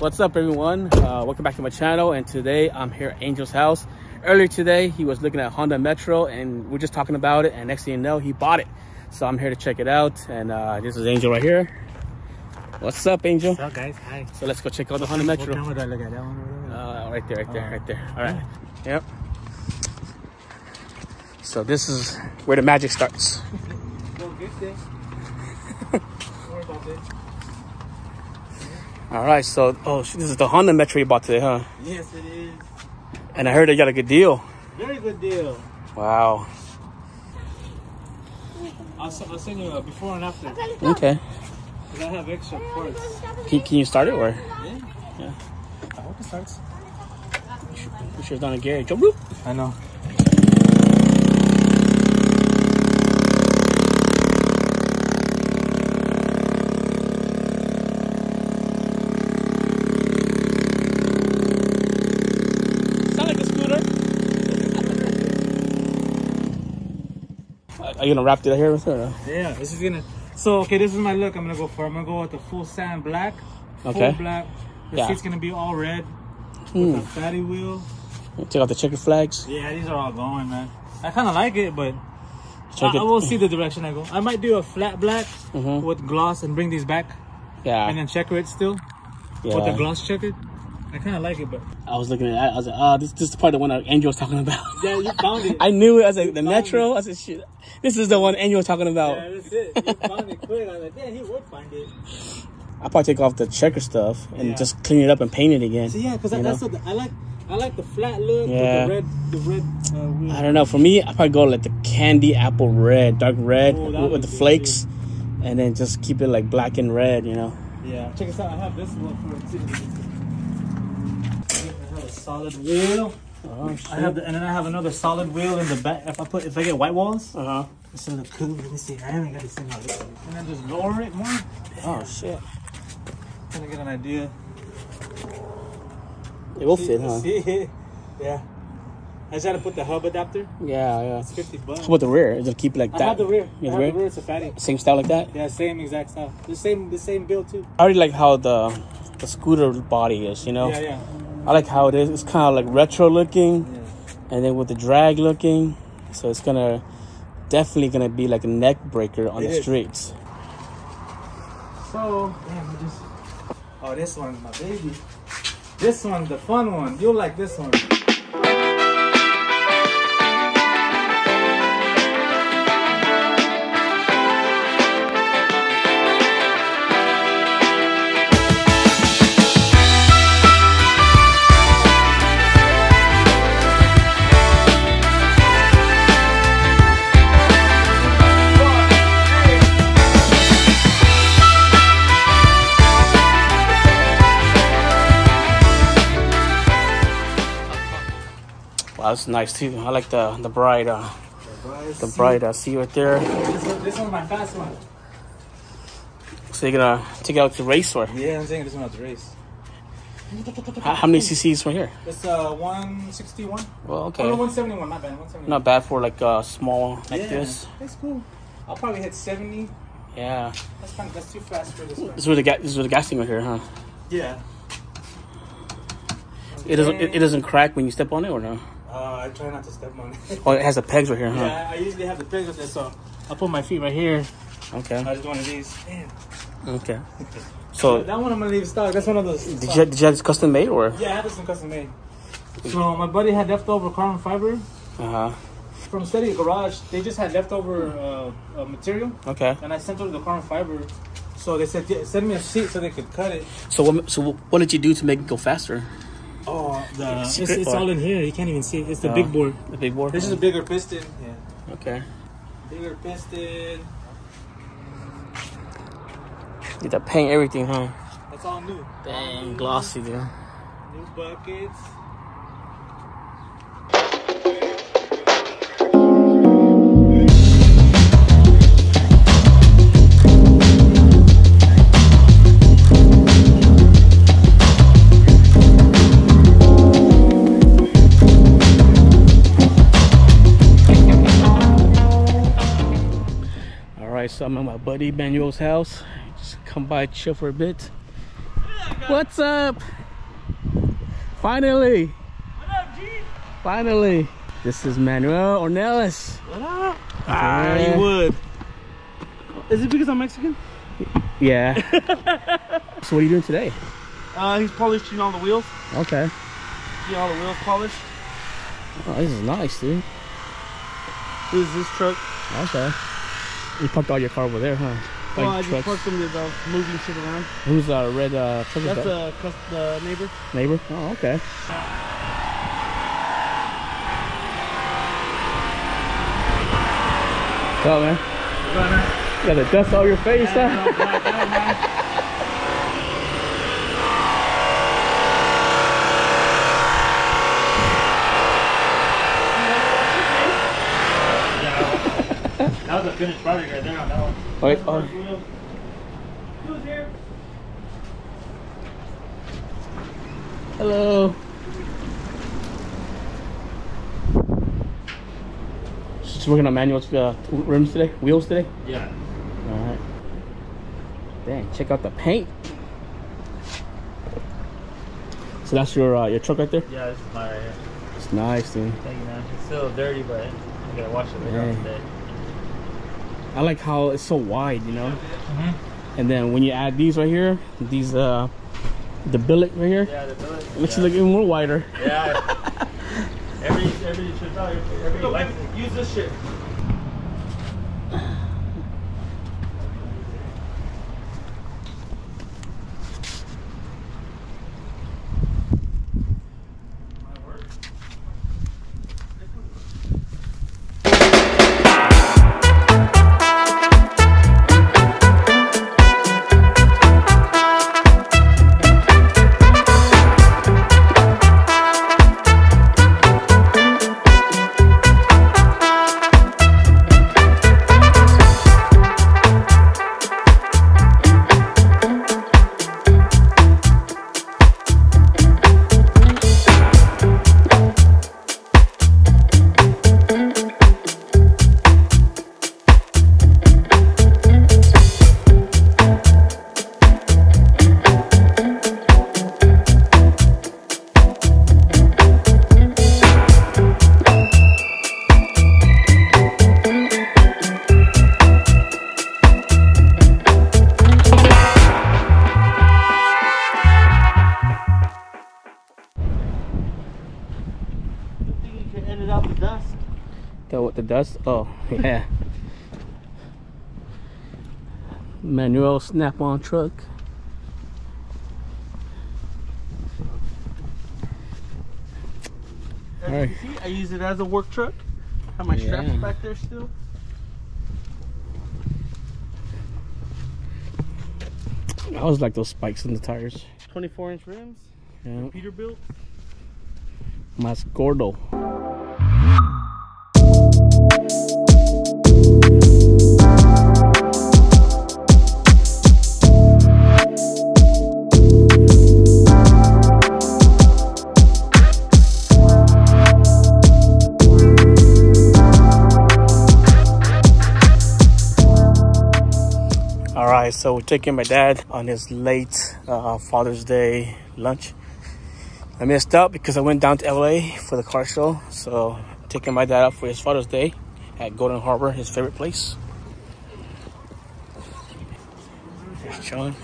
what's up everyone? Uh, welcome back to my channel and today i'm here at angel's house. Earlier today he was looking at honda metro and we're just talking about it and next thing you know he bought it. So i'm here to check it out and uh, this is angel right here. What's up angel? What's up, guys? Hi. so let's go check out the honda What metro. camera do I look at? That one uh, right there right there right there. All right. Yep. So this is where the magic starts Well, good thing. Don't worry about it. All right so oh this is the honda metro you bought today huh Yes, it is. and i heard they got a good deal Very good deal. wow I'll, I'll send you a before and after. okay Because I have extra parts. can, can you start it or Yeah? Yeah. I hope it starts. I'm sure it's not a rope. I know. Sound like a scooter. Are you gonna wrap it here with her? Yeah, this is gonna. So, okay, this is my look I'm gonna go for. I'm gonna go with the full sand black. Okay. Full black. The Yeah. seat's gonna be all red. Hmm. With a fatty wheel. Take out the checker flags. Yeah, these are all going, man. I kind of like it, but I. I will see the direction I go. I might do a flat black Mhm. with gloss and bring these back Yeah. and then checker it still Yeah. with the gloss checkered. I kind of like it, but I was looking at that. I was like, oh, this, this is probably the one that Angel was talking about. yeah, you found it. I knew it. I was like, the found Metro. I said, shit. This is the one Angel was talking about. yeah, that's it. You found it quick. I was like, yeah, he would find it. I'll probably take off the checker stuff and Yeah. just clean it up and paint it again. So yeah, because that's know? what I like. I like the flat look Yeah. with the red, the red uh. I don't know. For me, I probably go like the candy apple red, dark red Oh, with, the flakes, and then just keep it like black and red. You know. Yeah, check this out. I have this one for it too. I have solid wheel. Oh, I have, the, and then I have another solid wheel in the back. If I put, if I get white walls, Uh huh. It's gonna look cool. Let me see. I haven't got this thing out. And then just lower it more. Oh shit. Trying to get an idea. It will See- fit, huh? See? yeah. I just had to put the hub adapter. Yeah, yeah. It's 50 bucks. How about the rear? Is it keep like that. I have the rear. Yeah, I the have rear? the rear. It's a fatty. Same style like that. Yeah, same exact style. The same, the same build too. I already like how the the scooter body is. You know. Yeah, yeah, I like how it is. It's kind of like retro looking, yeah. and then with the drag looking. So it's gonna definitely gonna be like a neck breaker on It the is. streets. So, damn, I just. Oh, this one's my baby. This one's the fun one. You'll like this one. That's nice too. I like the the bright uh, the bright uh, see right there. This, one, this one's my fast one. So you're gonna take it out to race or Yeah, I'm saying this one's race. how, how many cc's from here? It's uh 161. Well, okay. Oh, no, 171. My bad. 171. Not bad for like a small like yeah, this. That's cool. I'll probably hit 70. Yeah. That's kind of that's too fast for this one. This is where the gas. This is where the gas thing right here, huh? Yeah. It doesn't. It, it doesn't crack when you step on it, or no? Uh, I try not to step on it. Oh, it has the pegs right here, huh? yeah, I usually have the pegs with this, so I'll put my feet right here. Okay. I just one of these. Damn. Okay. So that one I'm gonna leave stock. That's one of those. did you did you have this custom made or? Yeah, I had this one custom made. So my buddy had leftover carbon fiber Uh huh. from Steady Garage. They just had leftover uh, uh, material, Okay. and I sent over the carbon fiber. So they said, yeah, send me a sheet so they could cut it. So what? So what did you do to make it go faster? Oh, the, it's, it's all in here. You can't even see it. It's the Oh. big board. The big board. This is a bigger piston. Yeah, okay. bigger piston. You got to paint everything, huh? That's all new. Dang, glossy, dude. New buckets. Right, so I'm at my buddy Manuel's house. Just come by, chill for a bit. What's up? Finally. What up, G? Finally. This is Manuel Ornelas. What up? Ah, you would. Is it because I'm Mexican? Yeah. so what are you doing today? Uh, he's polishing all the wheels. Okay. See all the wheels polished. Oh, this is nice, dude. This is this truck. Okay. You parked all your car over there, huh? Well, I Like just parked them uh, moving shit around. Who's uh, red uh, truck? That's that? a cus- the neighbor. neighbor. Oh, okay. What's up, man? You got the dust all your face, huh? That was a finished project right there on that one. Wait, oh, Who's here? hello. Just working on Manuel's, uh, rims today, wheels today. Yeah. All right. Dang, check out the paint. So that's your uh, your truck right there. Yeah, this is my right. It's nice, dude. Thank you, man. It's still dirty, but I gotta wash it later on today. I like how it's so wide, you know. Mm-hmm. And then when you add these right here, these uh, the billet right here, Yeah, the billet. it makes yeah. it look even more wider. Yeah. every every should tell you every like use this shit. The what the dust? Oh yeah. Manuel snap-on truck. As Alright. you see, I use it as a work truck. Have my straps back there still. I always like those spikes in the tires. 24 inch rims. Yeah. Peterbilt. Mas so we're taking my dad on his late uh, Father's Day lunch. I missed out because I went down to LA for the car show. So taking my dad out for his Father's Day at Golden Harbor, his favorite place. Here's John.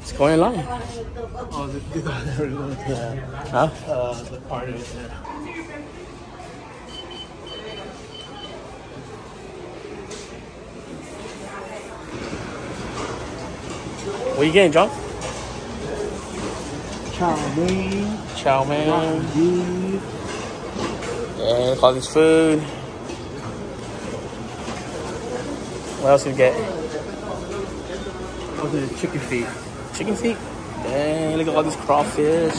it's going along. Oh, the, the, Huh? uh, the part of it. What are you getting, John? Chow mein. Chow mein. Yeah, look all this food. What else you get? Oh, the chicken feet. Chicken feet. Dang, look at all these crawfish.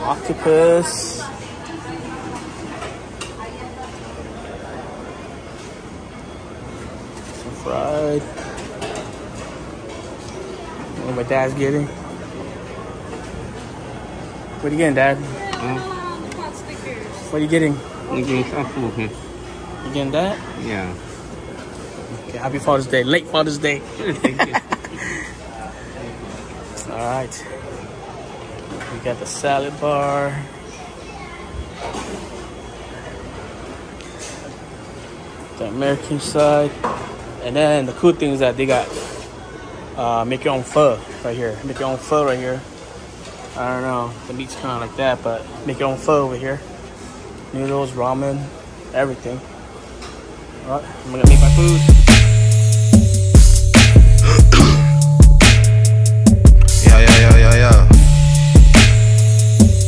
Octopus. Some fried. What my dad's getting. What are you getting, Dad? Uh, what are you getting? I'm getting some food here. You getting that? Yeah. Okay, happy Father's Day. Late Father's Day. All right. We got the salad bar. The American side. And then the cool thing is that they got uh, make your own pho right here. Make your own pho right here. I don't know. The meat's kind of like that, but make your own pho over here. Noodles, ramen, everything. All right, I'm gonna make my food. Yo, yo, yo, yo, yo.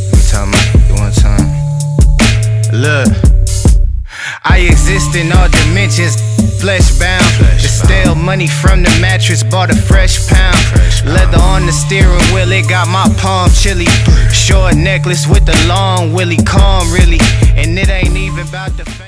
Let me tell me one time. Look, I exist in all dimensions, flesh bound. Money from the mattress bought a fresh pound. Leather on the steering wheel, it got my palm chilly. Short necklace with the long willy, calm really. And it ain't even about the fame.